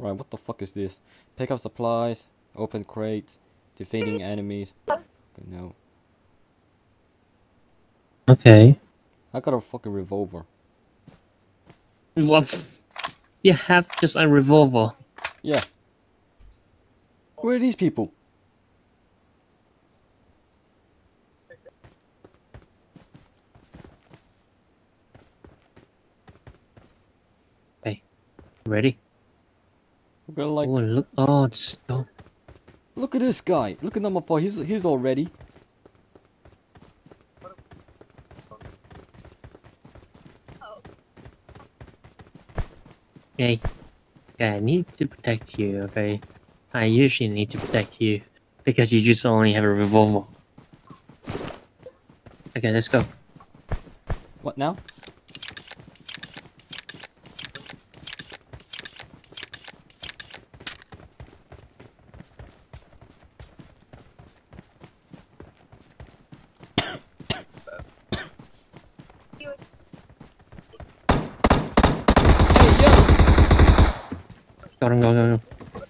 Right, what the fuck is this? Pick up supplies, open crates, defeating enemies. Okay, no. Okay. I got a fucking revolver. What? You have just a revolver. Yeah. Where are these people? Ready? Like oh, look. Oh, it's. Look at this guy. Look at number four. He's he's all ready. Okay. Okay, I need to protect you, okay? I usually need to protect you because you just only have a revolver. Okay, let's go. What now? Go on, go, go, go.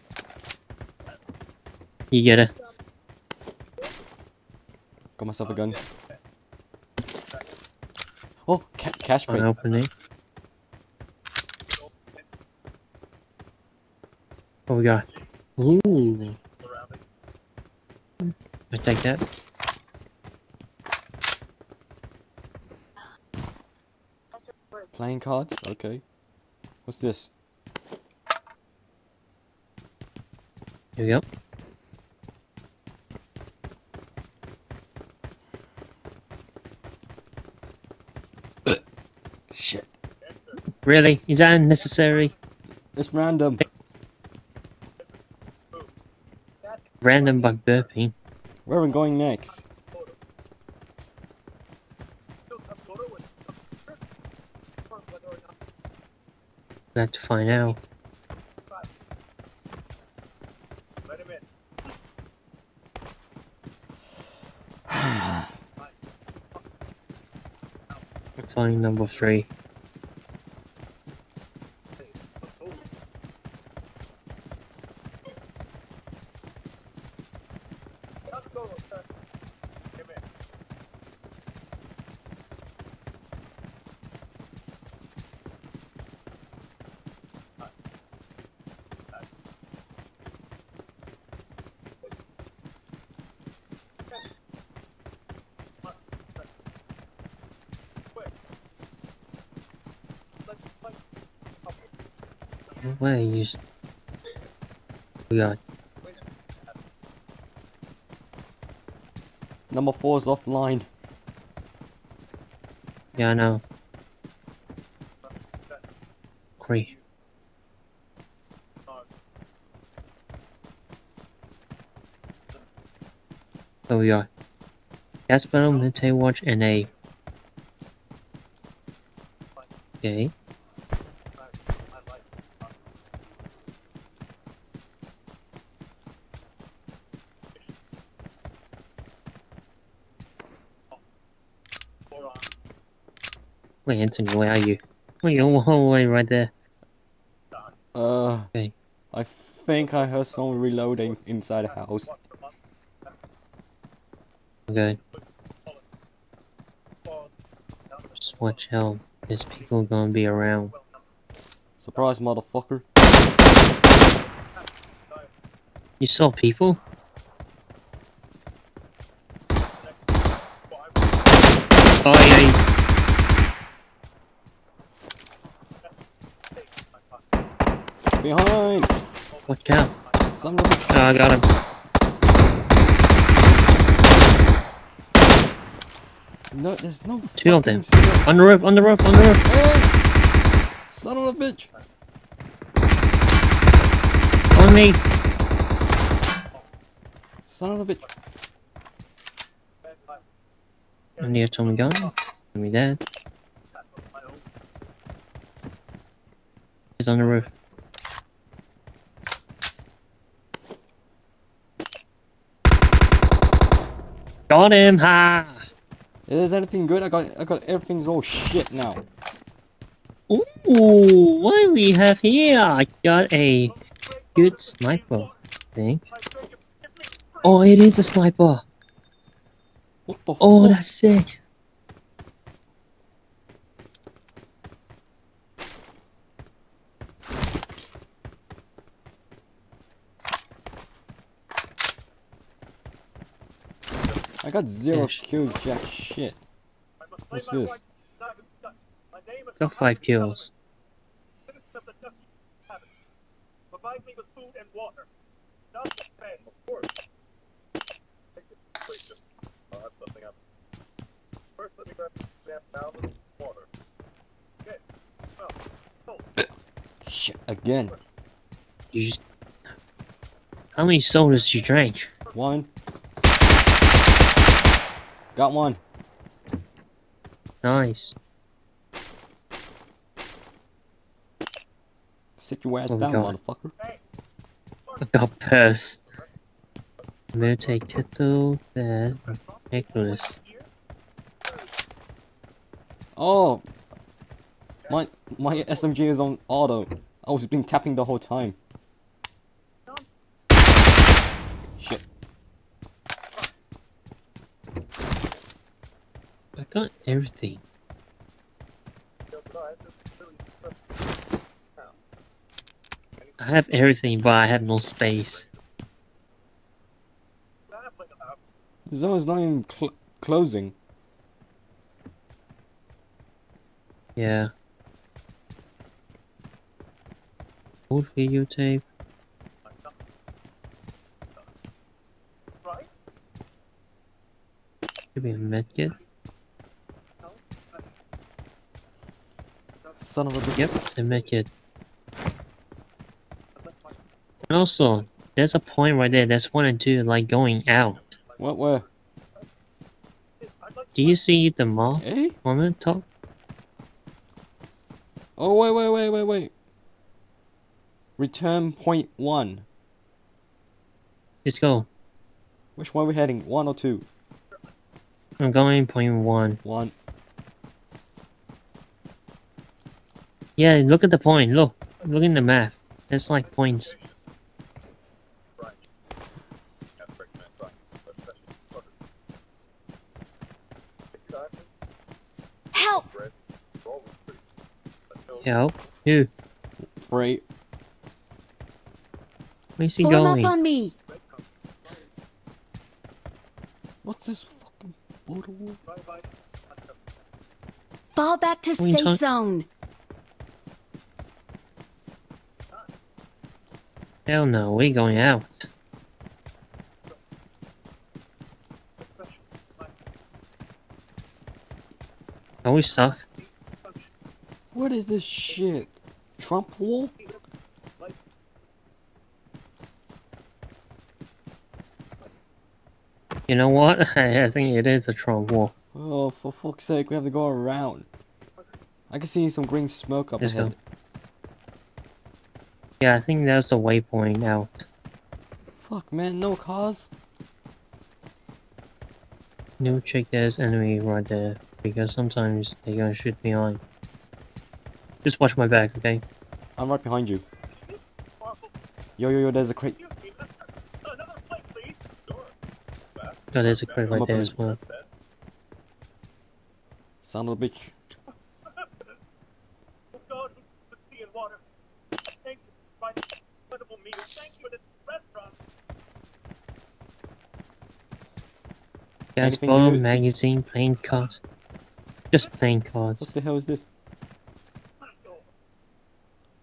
You get it. Got myself a gun. Oh, ca cash crate. opening. What we got? Ooh. I take that. Playing cards? Okay. What's this? Here we go. Shit. Really? Is that unnecessary? It's random. Random bug burping. Where are we going next? Have to find out. Find number three. Where are you? We got Number four is offline. yeah, I know. Great. So we are. gas pedal, military watch, and a. Okay. Wait, Anthony, where are you? Oh, you're all the way right there. Uh, Okay. I think I heard someone reloading inside the house. Okay. Just watch out. There's people gonna be around. Surprise, motherfucker. You saw people? Oh yeah. Behind! Watch out. A... Oh, I got him. No, there's no Two of them. On the roof, on the roof, on the roof. Hey! Son of a bitch! On me. Son of a bitch. I need a Tommy gun. Give me that. He's on the roof. Got him! Ha! If there's anything good, I got I got everything's all shit now. Ooh, what do we have here? I got a good sniper, thing. Oh, it is a sniper. What the Oh, fuck? that's sick. I got zero Yes. kills, jack shit. What's this? Got five kills. Provide me with food and water. Not the bed, of course. Wait, just, I'll have something up. First, let me grab the damn down with water. Okay. Well, Shit, again. You just. How many sodas you drank? One. Got one. Nice. Sit your ass Oh, down, God. motherfucker. Got purse. Mutate Tito, that Nicholas. Oh! My my SMG is on auto. I was being tapping the whole time. Shit. I got everything. I have everything, but I have no space. The zone is not even cl- closing. Yeah. Old videotape. right? Could be a medkit. Son of a bitch. Yep, it's a medkit. And also, there's a point right there. That's one and two, like going out. What, where? Do you see the moth Eh? on the top? Oh, wait, wait, wait, wait, wait. Return point one. Let's go. Which one are we heading? One or two? I'm going point one. One. Yeah, look at the point. Look, look in the map. It's like points. Help! Help. Who? Freight. Where's he Form going? up on me! What's this fucking border war? Fall back to What are you safe zone! Hell no, we're going out. Are we suck. What is this shit? Trump wall? You know what? I, think it is a Trump wall. Oh, for fuck's sake, we have to go around. I can see some green smoke up Let's ahead. Yeah, I think that's the waypoint out. Fuck, man, no cars. No check there's enemy right there because sometimes they're gonna shoot me on. Just watch my back, okay? I'm right behind you. Yo, yo, yo, there's a crate. Another plate, please. Sure. Oh, there's a crate right there as well. Son of a bitch. Oh God, the sea and water. Thank you for my incredible meal. Thank you for this restaurant. Gas Anything bottle, good? magazine, playing cards. Just playing cards. What cards. the hell is this? Michael.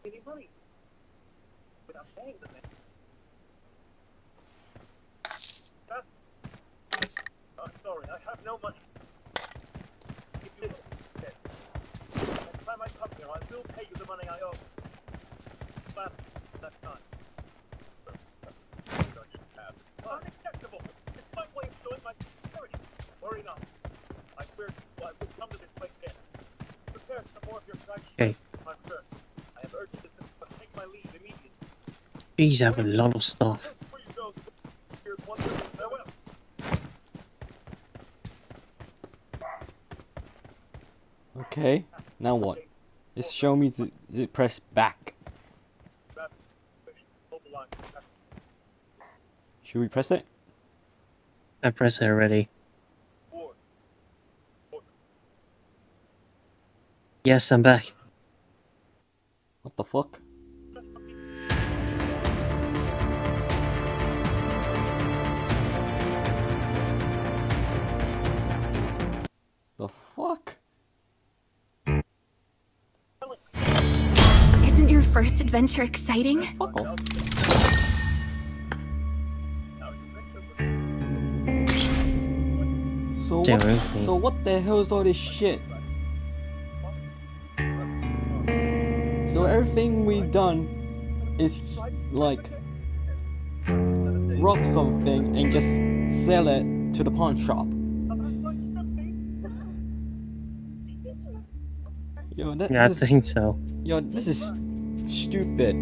Any money? Without paying the man. That's... I'm sorry, I have no money. If you okay. Next time I come here, I will pay you the money I owe. But that's not. Unacceptable! It's my way of showing my security. Worry not. I swear to you, I will come to this place again. Prepare some more of your fried Okay. I'm sure. I have urgent business, but take my leave immediately. Jeez, I have a lot of stuff. Before you go, here's one word of farewell. Okay, now what? It's show me to, to press back. Should we press it? I press it already. Yes, I'm back. What the fuck? The fuck? Isn't your first adventure exciting? Fuck off. So what, so what the hell is all this shit? Everything we done is like rob something and just sell it to the pawn shop. Yo, that, Yeah, I think so. yo, this is stupid.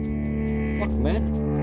Fuck, man.